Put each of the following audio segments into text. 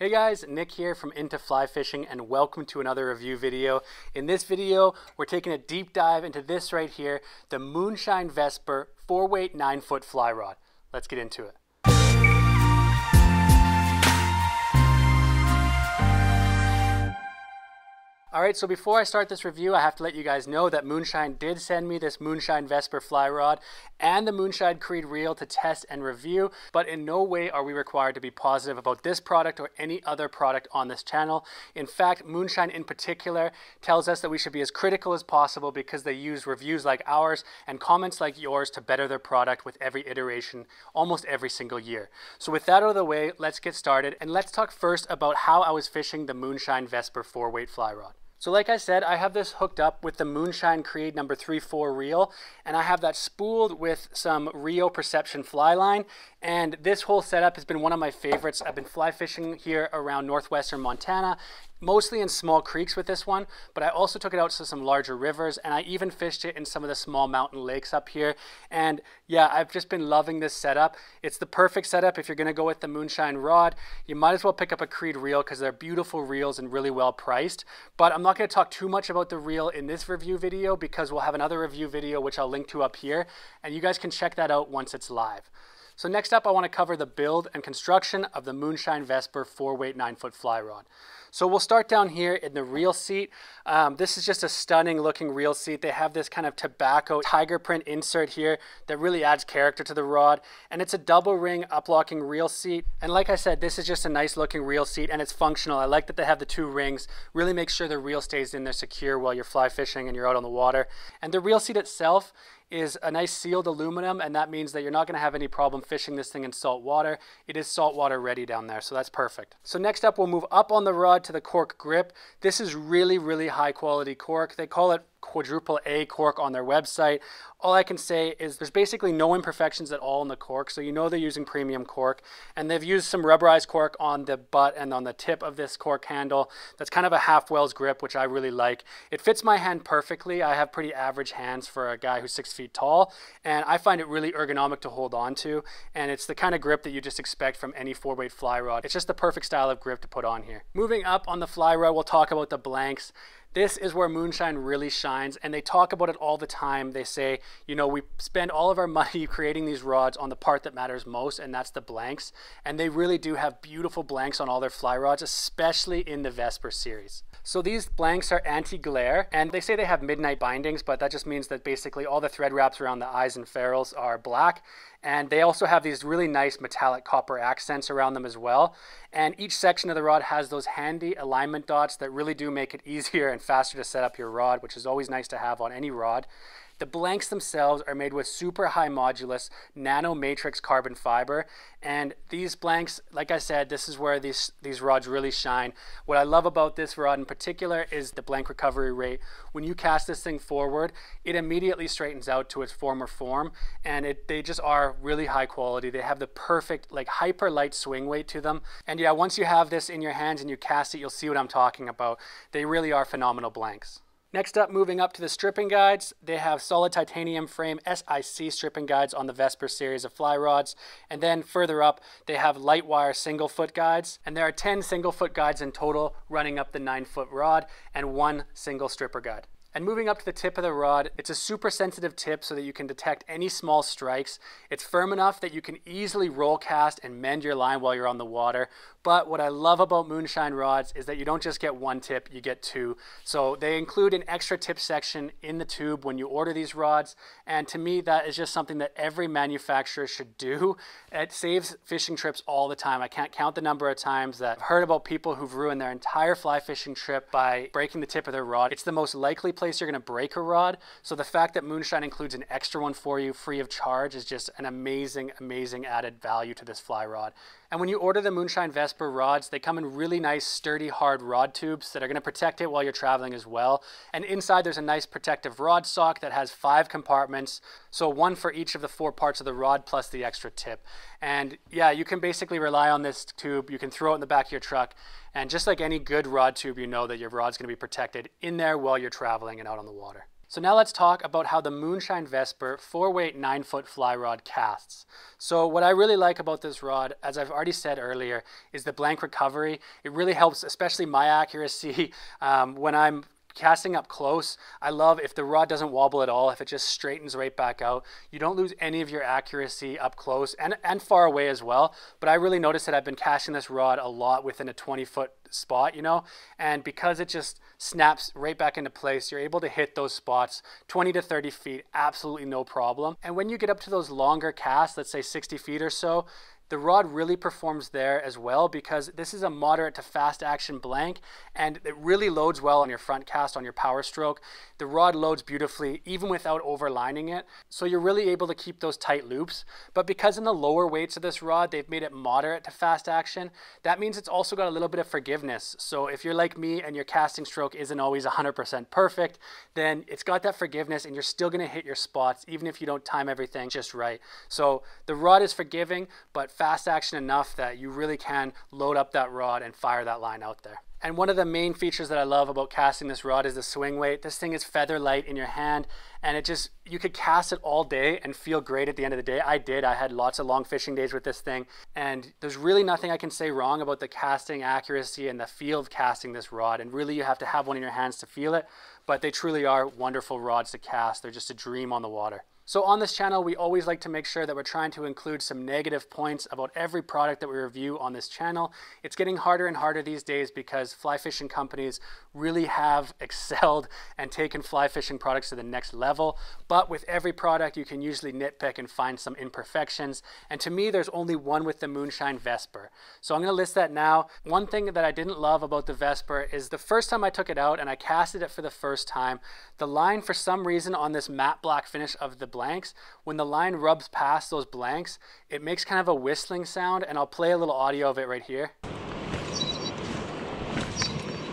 Hey guys, Nick here from Into Fly Fishing and welcome to another review video. In this video, we're taking a deep dive into this right here, the Moonshine Vesper 4-weight 9-foot fly rod. Let's get into it. All right, so before I start this review, I have to let you guys know that Moonshine did send me this Moonshine Vesper fly rod and the Moonshine Creed reel to test and review, but in no way are we required to be positive about this product or any other product on this channel. In fact, Moonshine in particular tells us that we should be as critical as possible because they use reviews like ours and comments like yours to better their product with every iteration, almost every single year. So with that out of the way, let's get started and let's talk first about how I was fishing the Moonshine Vesper 4-weight fly rod. So like I said, I have this hooked up with the Moonshine Creed number 3-4 reel, and I have that spooled with some Rio Perception fly line, and this whole setup has been one of my favorites. I've been fly fishing here around northwestern Montana, mostly in small creeks with this one, but I also took it out to some larger rivers and I even fished it in some of the small mountain lakes up here. And yeah, I've just been loving this setup. It's the perfect setup if you're gonna go with the Moonshine rod. You might as well pick up a Creed reel because they're beautiful reels and really well priced. But I'm not gonna talk too much about the reel in this review video because we'll have another review video which I'll link to up here and you guys can check that out once it's live. So next up, I want to cover the build and construction of the Moonshine Vesper 4-weight 9-foot fly rod. So we'll start down here in the reel seat. Um, this is just a stunning looking reel seat. They have this kind of tobacco tiger print insert here that really adds character to the rod. And it's a double ring uplocking reel seat. And like I said, this is just a nice looking reel seat and it's functional. I like that they have the two rings, really make sure the reel stays in there secure while you're fly fishing and you're out on the water. And the reel seat itself is a nice sealed aluminum and that means that you're not going to have any problem fishing this thing in salt water. It is saltwater ready down there, so that's perfect. So next up, we'll move up on the rod to the cork grip. This is really, really high quality cork. They call it quadruple A cork on their website. All I can say is there's basically no imperfections at all in the cork, so you know they're using premium cork. And they've used some rubberized cork on the butt and on the tip of this cork handle. That's kind of a half Wells grip, which I really like. It fits my hand perfectly. I have pretty average hands for a guy who's six feet tall, and I find it really ergonomic to hold on to. And it's the kind of grip that you just expect from any four-weight fly rod. It's just the perfect style of grip to put on here. Moving up on the fly rod, we'll talk about the blanks. This is where moonshine really shines, and they talk about it all the time. They say, you know, we spend all of our money creating these rods on the part that matters most, and that's the blanks. And they really do have beautiful blanks on all their fly rods, especially in the Vesper series. So these blanks are anti-glare, and they say they have midnight bindings, but that just means that basically all the thread wraps around the eyes and ferrules are black, and they also have these really nice metallic copper accents around them as well. And each section of the rod has those handy alignment dots that really do make it easier and faster to set up your rod, which is always nice to have on any rod. The blanks themselves are made with super high modulus nano matrix carbon fiber. And these blanks, like I said, this is where these, these rods really shine. What I love about this rod in particular is the blank recovery rate. When you cast this thing forward, it immediately straightens out to its former form. And it, they just are really high quality. They have the perfect, like hyper light swing weight to them. And yeah, once you have this in your hands and you cast it, you'll see what I'm talking about. They really are phenomenal blanks. Next up, moving up to the stripping guides, they have solid titanium frame SIC stripping guides on the Vesper series of fly rods. And then further up, they have light wire single foot guides. And there are 10 single foot guides in total running up the 9 foot rod and one single stripper guide. And moving up to the tip of the rod, it's a super sensitive tip so that you can detect any small strikes. It's firm enough that you can easily roll cast and mend your line while you're on the water. But what I love about Moonshine rods is that you don't just get one tip, you get two. So they include an extra tip section in the tube when you order these rods. And to me, that is just something that every manufacturer should do. It saves fishing trips all the time. I can't count the number of times that I've heard about people who've ruined their entire fly fishing trip by breaking the tip of their rod. It's the most likely place you're going to break a rod. So the fact that Moonshine includes an extra one for you free of charge is just an amazing, amazing added value to this fly rod. And when you order the Moonshine Vesper rods, they come in really nice, sturdy, hard rod tubes that are going to protect it while you're traveling as well. And inside there's a nice protective rod sock that has five compartments. So one for each of the four parts of the rod plus the extra tip. And yeah, you can basically rely on this tube. You can throw it in the back of your truck. And just like any good rod tube, you know that your rod's going to be protected in there while you're traveling and out on the water. So now let's talk about how the Moonshine Vesper 4-weight 9-foot fly rod casts. So what I really like about this rod, as I've already said earlier, is the blank recovery. It really helps, especially my accuracy, um, when I'm casting up close, I love if the rod doesn't wobble at all, if it just straightens right back out. You don't lose any of your accuracy up close and, and far away as well. But I really noticed that I've been casting this rod a lot within a 20 foot spot, you know, and because it just snaps right back into place, you're able to hit those spots 20 to 30 feet, absolutely no problem. And when you get up to those longer casts, let's say 60 feet or so, the rod really performs there as well because this is a moderate to fast action blank and it really loads well on your front cast on your power stroke. The rod loads beautifully even without overlining it. So you're really able to keep those tight loops. But because in the lower weights of this rod, they've made it moderate to fast action, that means it's also got a little bit of forgiveness. So if you're like me and your casting stroke isn't always 100% perfect, then it's got that forgiveness and you're still gonna hit your spots even if you don't time everything just right. So the rod is forgiving, but fast action enough that you really can load up that rod and fire that line out there. And one of the main features that I love about casting this rod is the swing weight. This thing is feather light in your hand and it just, you could cast it all day and feel great at the end of the day. I did. I had lots of long fishing days with this thing and there's really nothing I can say wrong about the casting accuracy and the feel of casting this rod. And really you have to have one in your hands to feel it, but they truly are wonderful rods to cast. They're just a dream on the water. So on this channel, we always like to make sure that we're trying to include some negative points about every product that we review on this channel. It's getting harder and harder these days because fly fishing companies really have excelled and taken fly fishing products to the next level. But with every product, you can usually nitpick and find some imperfections. And to me, there's only one with the Moonshine Vesper. So I'm gonna list that now. One thing that I didn't love about the Vesper is the first time I took it out and I casted it for the first time, the line for some reason on this matte black finish of the blanks, when the line rubs past those blanks, it makes kind of a whistling sound, and I'll play a little audio of it right here.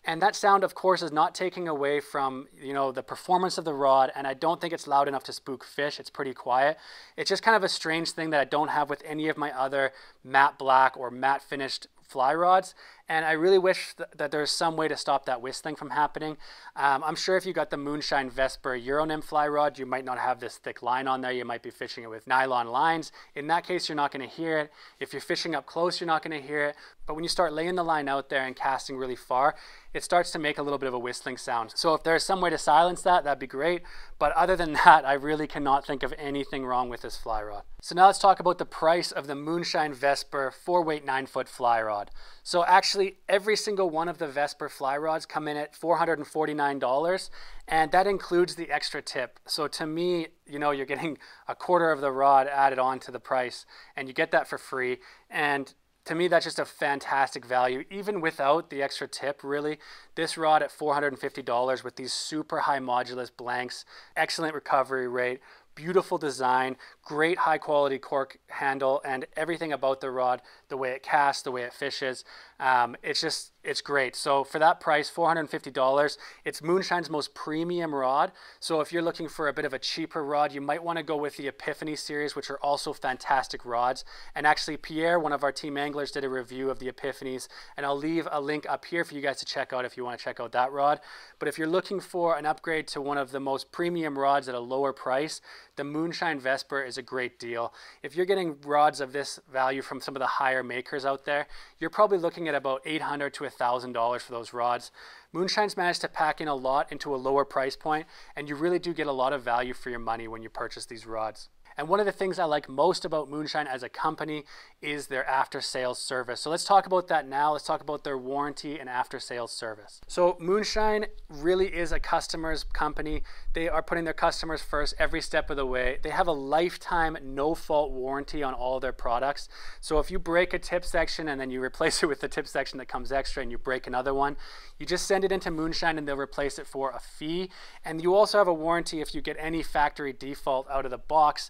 And that sound, of course, is not taking away from, you know, the performance of the rod, and I don't think it's loud enough to spook fish. It's pretty quiet. It's just kind of a strange thing that I don't have with any of my other matte black or matte finished fly rods. And I really wish th that there's some way to stop that whistling from happening. Um, I'm sure if you got the Moonshine Vesper Euro Nymph fly rod, you might not have this thick line on there. You might be fishing it with nylon lines. In that case, you're not going to hear it. If you're fishing up close, you're not going to hear it. But when you start laying the line out there and casting really far, it starts to make a little bit of a whistling sound. So if there's some way to silence that, that'd be great. But other than that, I really cannot think of anything wrong with this fly rod. So now let's talk about the price of the Moonshine Vesper 4-weight 9-foot fly rod. So actually, every single one of the Vesper fly rods come in at $449, and that includes the extra tip. So to me, you know, you're getting a quarter of the rod added on to the price, and you get that for free. And to me, that's just a fantastic value, even without the extra tip, really. This rod at $450 with these super high modulus blanks, excellent recovery rate, beautiful design, great high quality cork handle, and everything about the rod, the way it casts, the way it fishes. Um, it's just, it's great. So for that price, $450, it's Moonshine's most premium rod. So if you're looking for a bit of a cheaper rod, you might want to go with the Epiphany series, which are also fantastic rods. And actually Pierre, one of our team anglers, did a review of the Epiphanies, and I'll leave a link up here for you guys to check out if you want to check out that rod. But if you're looking for an upgrade to one of the most premium rods at a lower price, the Moonshine Vesper is a great deal. If you're getting rods of this value from some of the higher makers out there, you're probably looking at about 800 to $1,000 for those rods. Moonshine's managed to pack in a lot into a lower price point, and you really do get a lot of value for your money when you purchase these rods. And one of the things I like most about Moonshine as a company is their after sales service. So let's talk about that now. Let's talk about their warranty and after sales service. So Moonshine really is a customer's company. They are putting their customers first every step of the way. They have a lifetime no fault warranty on all their products. So if you break a tip section and then you replace it with the tip section that comes extra and you break another one, you just send it into Moonshine and they'll replace it for a fee. And you also have a warranty if you get any factory default out of the box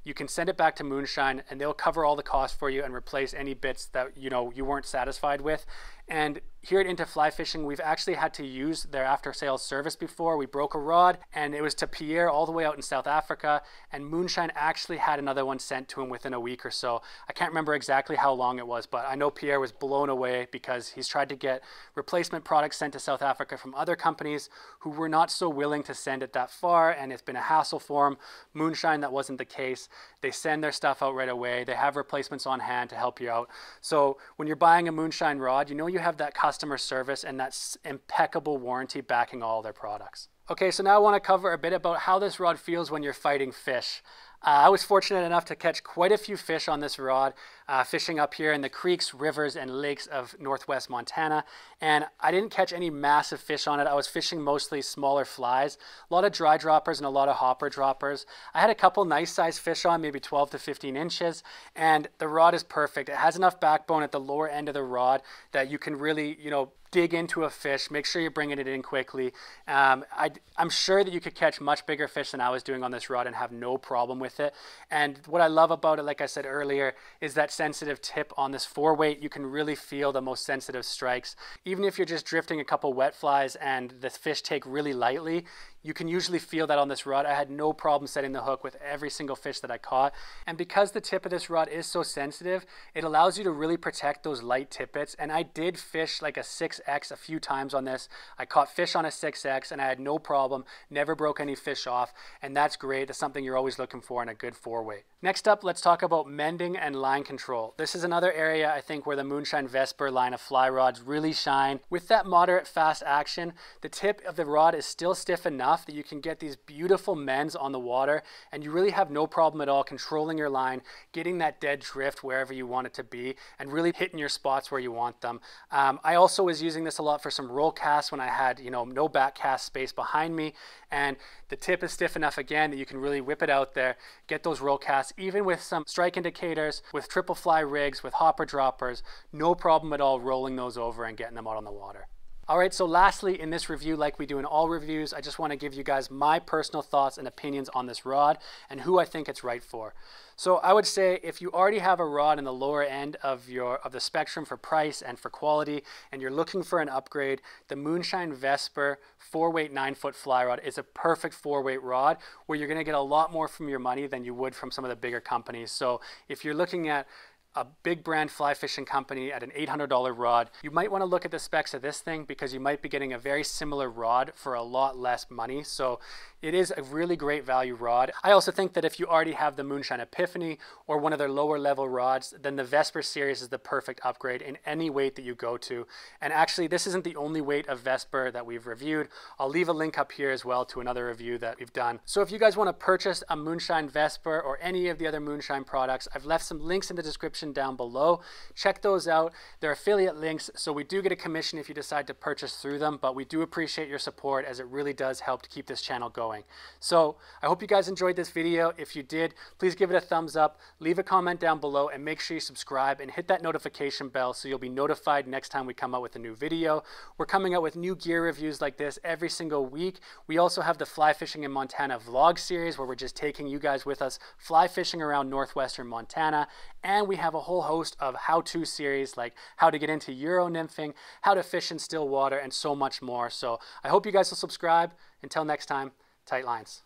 you can send it back to Moonshine and they'll cover all the costs for you and replace any bits that you know you weren't satisfied with. And here at Into Fly Fishing, we've actually had to use their after sales service before. We broke a rod and it was to Pierre all the way out in South Africa. And Moonshine actually had another one sent to him within a week or so. I can't remember exactly how long it was, but I know Pierre was blown away because he's tried to get replacement products sent to South Africa from other companies who were not so willing to send it that far. And it's been a hassle for him. Moonshine, that wasn't the case. They send their stuff out right away. They have replacements on hand to help you out. So when you're buying a Moonshine rod, you know you have that customer service and that impeccable warranty backing all their products. Okay, so now I want to cover a bit about how this rod feels when you're fighting fish. Uh, I was fortunate enough to catch quite a few fish on this rod, uh, fishing up here in the creeks, rivers, and lakes of northwest Montana. And I didn't catch any massive fish on it. I was fishing mostly smaller flies, a lot of dry droppers and a lot of hopper droppers. I had a couple nice sized fish on, maybe 12 to 15 inches, and the rod is perfect. It has enough backbone at the lower end of the rod that you can really, you know, dig into a fish, make sure you're bringing it in quickly. Um, I, am sure that you could catch much bigger fish than I was doing on this rod and have no problem with it. And what I love about it, like I said earlier, is that sensitive tip on this four weight. You can really feel the most sensitive strikes. Even if you're just drifting a couple wet flies and the fish take really lightly, you can usually feel that on this rod. I had no problem setting the hook with every single fish that I caught. And because the tip of this rod is so sensitive, it allows you to really protect those light tippets. And I did fish like a 6X a few times on this. I caught fish on a 6X and I had no problem, never broke any fish off. And that's great. That's something you're always looking for in a good four weight. Next up, let's talk about mending and line control. This is another area I think where the Moonshine Vesper line of fly rods really shine. With that moderate fast action, the tip of the rod is still stiff enough that you can get these beautiful mends on the water and you really have no problem at all controlling your line, getting that dead drift wherever you want it to be and really hitting your spots where you want them. Um, I also was using this a lot for some roll casts when I had, you know, no back cast space behind me and the tip is stiff enough again that you can really whip it out there, get those roll casts even with some strike indicators, with triple fly rigs, with hopper droppers, no problem at all rolling those over and getting them out on the water. All right, so lastly in this review, like we do in all reviews, I just want to give you guys my personal thoughts and opinions on this rod and who I think it's right for. So I would say if you already have a rod in the lower end of your of the spectrum for price and for quality, and you're looking for an upgrade, the Moonshine Vesper four weight nine foot fly rod is a perfect four weight rod where you're going to get a lot more from your money than you would from some of the bigger companies. So if you're looking at a big brand fly fishing company at an $800 rod, you might want to look at the specs of this thing because you might be getting a very similar rod for a lot less money. So it is a really great value rod. I also think that if you already have the Moonshine Epiphany or one of their lower level rods, then the Vesper series is the perfect upgrade in any weight that you go to. And actually, this isn't the only weight of Vesper that we've reviewed. I'll leave a link up here as well to another review that we've done. So if you guys want to purchase a Moonshine Vesper or any of the other Moonshine products, I've left some links in the description down below. Check those out. They're affiliate links, so we do get a commission if you decide to purchase through them, but we do appreciate your support as it really does help to keep this channel going. So I hope you guys enjoyed this video. If you did, please give it a thumbs up, leave a comment down below, and make sure you subscribe and hit that notification bell so you'll be notified next time we come out with a new video. We're coming out with new gear reviews like this every single week. We also have the Fly Fishing in Montana vlog series where we're just taking you guys with us fly fishing around northwestern Montana. And we have a whole host of how-to series like how to get into Euro nymphing, how to fish in still water, and so much more. So I hope you guys will subscribe. Until next time, tight lines.